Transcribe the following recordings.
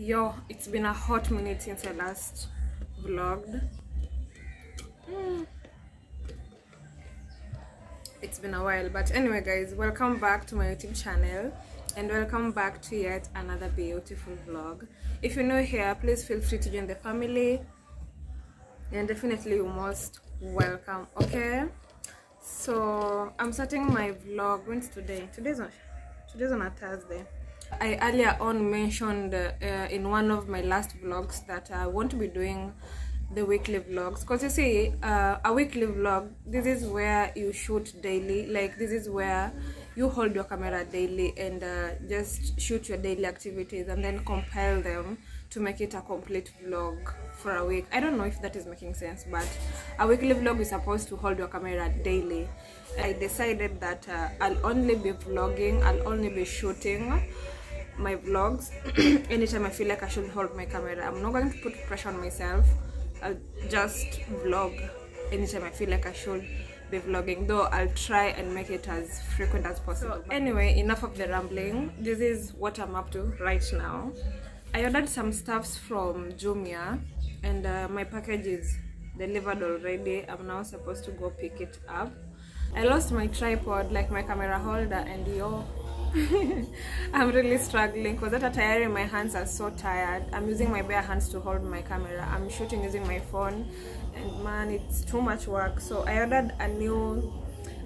Yo, it's been a hot minute since I last vlogged. Hmm. It's been a while, but anyway, guys, welcome back to my YouTube channel and welcome back to yet another beautiful vlog. If you're new here, please feel free to join the family and definitely you're most welcome. Okay, so I'm starting my vlog. When's today? Today's on today's on a Thursday. I earlier on mentioned uh, in one of my last vlogs that I want to be doing the weekly vlogs. Because you see uh, a weekly vlog this is where you shoot daily. Like this is where you hold your camera daily and uh, just shoot your daily activities and then compile them to make it a complete vlog for a week. I don't know if that is making sense but a weekly vlog is supposed to hold your camera daily. I decided that uh, i'll only be vlogging i'll only be shooting my vlogs anytime I feel like I should hold my camera. I'm not going to put pressure on myself. I'll just vlog anytime I feel like I should be vlogging though I'll try and make it as frequent as possible. So anyway, enough of the rambling. This is what I'm up to right now. I ordered some stuffs from Jumia and uh, my package is delivered already. I'm now supposed to go pick it up. I lost my tripod like my camera holder and yo I'm really struggling because that tiring my hands are so tired. I'm using my bare hands to hold my camera. I'm shooting using my phone and man it's too much work. So I ordered a new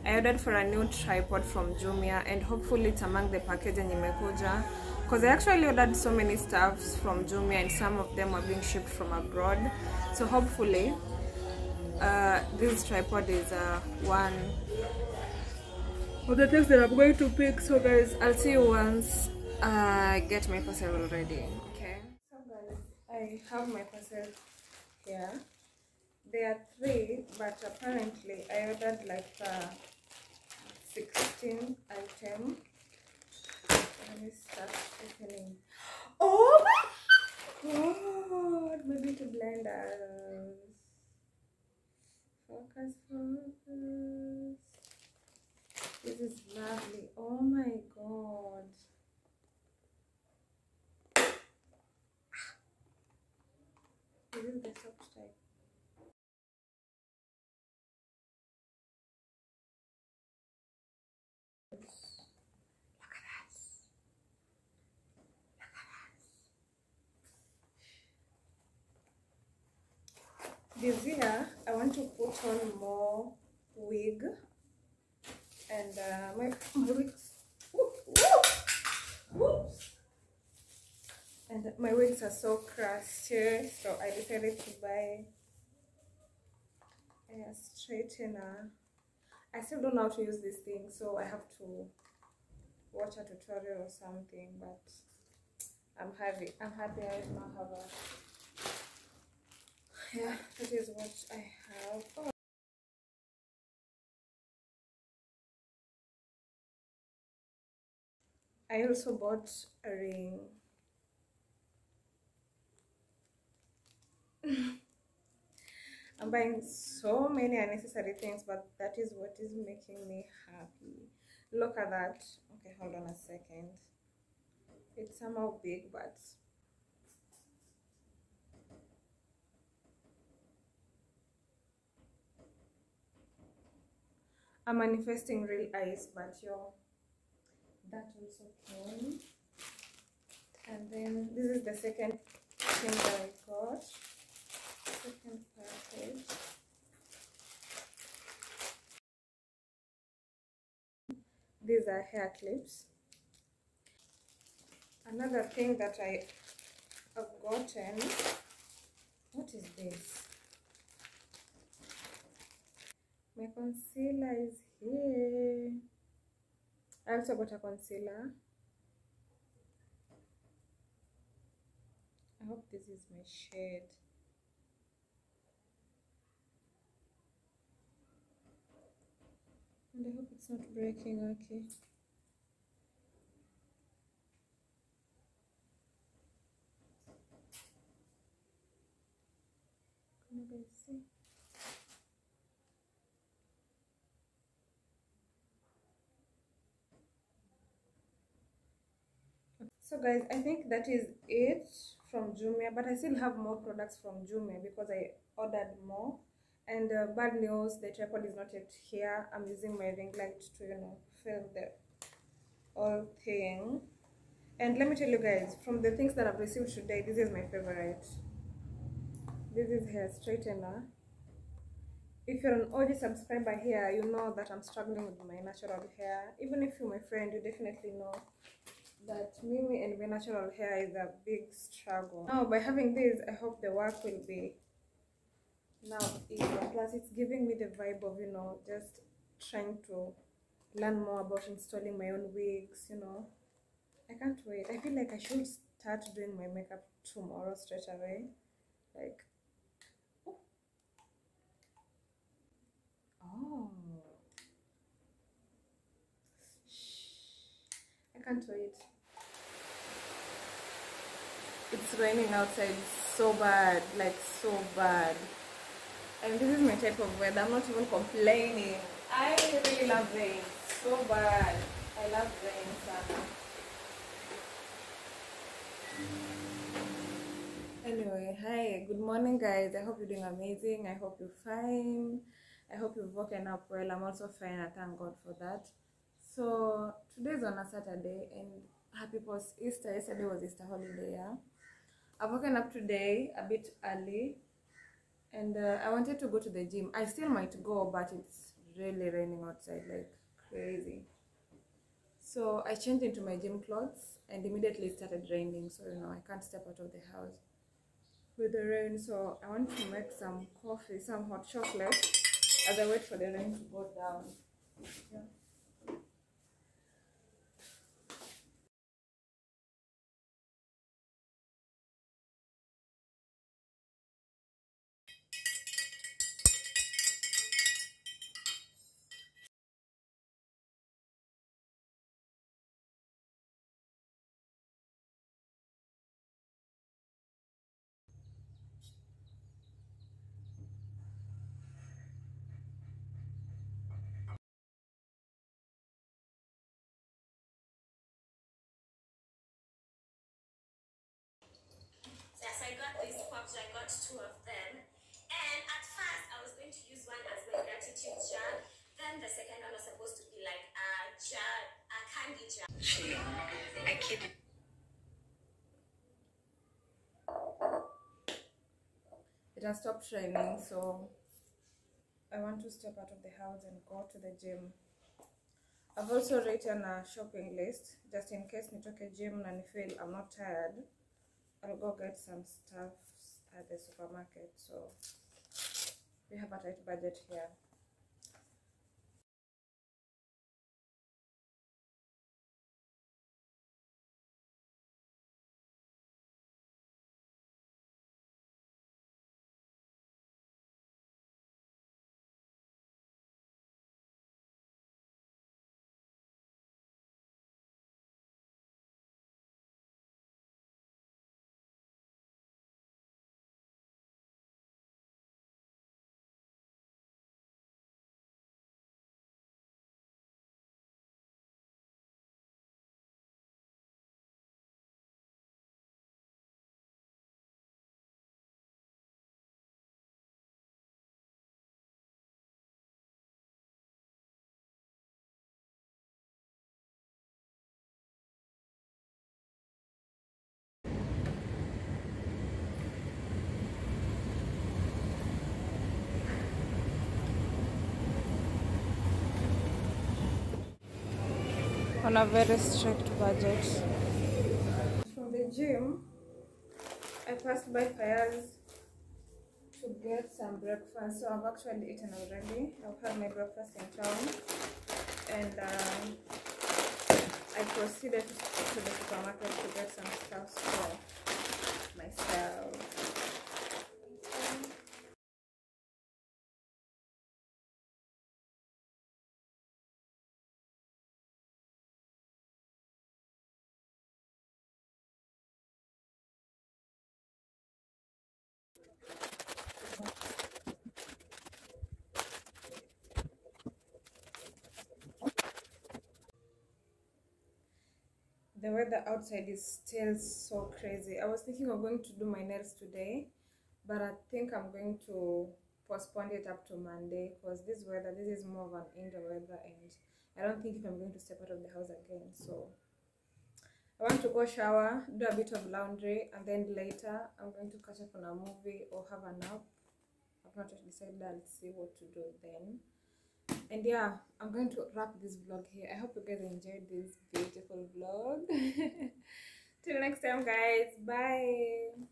I ordered for a new tripod from Jumia and hopefully it's among the package and imekuja because I actually ordered so many stuffs from Jumia and some of them are being shipped from abroad. So hopefully uh, this tripod is uh, one of the things that I'm going to pick. So guys, I'll see you once I get my parcel ready. Okay. So guys, I have my parcel here. There are three, but apparently I ordered like uh, 16 items. Let me start opening. Oh my god! Maybe to blenders. Focus, focus. This is lovely. Oh my god. This is the soft type. This year, I want to put on more wig and uh, my, my wigs and my wigs are so crusty so I decided to buy a straightener. I still don't know how to use this thing so I have to watch a tutorial or something but I'm happy I'm happy I now have a yeah that is what I have. Oh. I also bought a ring. I'm buying so many unnecessary things, but that is what is making me happy. Look at that. Okay, hold on a second. It's somehow big, but I'm manifesting real eyes, but yo that also came and then this is the second thing that I got. Second package. These are hair clips. Another thing that I have gotten what is this? My concealer is here I also got a concealer. I hope this is my shade. And I hope it's not breaking, okay. Can you guys see? So guys i think that is it from Jumia, but I still have more products from Jumia because I ordered more. And uh, bad news, the tripod is not yet here. I'm using my ring light to, you know, film the whole thing. And let me tell you guys, from the things that I've received today, this is my favorite. This is hair straightener. If you're an OG subscriber here, you know that I'm struggling with my natural hair. Even if you're my friend, you definitely know that Mimi and my natural hair is a big struggle. Now, by having this, I hope the work will be now easier. Plus, it's giving me the vibe of, you know, just trying to learn more about installing my own wigs, you know. I can't wait. I feel like I should start doing my makeup tomorrow straight away. Like, oh. I can't wait. It's raining outside so bad, like so bad. And this is my type of weather. I'm not even complaining. I really love rain so bad. I love rain, Sana. Anyway, hi, good morning, guys. I hope you're doing amazing. I hope you're fine. I hope you've woken up well. I'm also fine. I thank God for that. So, today's on a Saturday, and happy post Easter. Yesterday was Easter holiday, yeah. I've woken up today a bit early, and uh, I wanted to go to the gym. I still might go, but it's really raining outside, like crazy. So, I changed into my gym clothes, and immediately started raining. So, you know, I can't step out of the house with the rain so i want to make some coffee some hot chocolate as i wait for the rain to go down yeah. I got these pops. I got two of them. And at first, I was going to use one as my gratitude jar. Then the second one was supposed to be like a jar, a candy jar. She, I kid it has stopped raining so i want to step out of the house and go to the gym i've also written a shopping list just in case nitoke gym and feel i'm not tired i'll go get some stuff at the supermarket so we have a tight budget here on a very strict budget. From the gym, I passed by Fires to get some breakfast. So I've actually eaten already. I've had my breakfast in town, and um, I proceeded to the supermarket to get some stuff for myself. The weather outside is still so crazy. I was thinking of going to do my nails today, but I think I'm going to postpone it up to Monday because this weather, this is more of an indoor weather, and I don't think if I'm going to step out of the house again. So I want to go shower, do a bit of laundry, and then later I'm going to catch up on a movie or have a nap. I've not decided. I'll see what to do then. And yeah, I'm going to wrap this vlog here. I hope you guys enjoyed this beautiful vlog. Till next time, guys. Bye.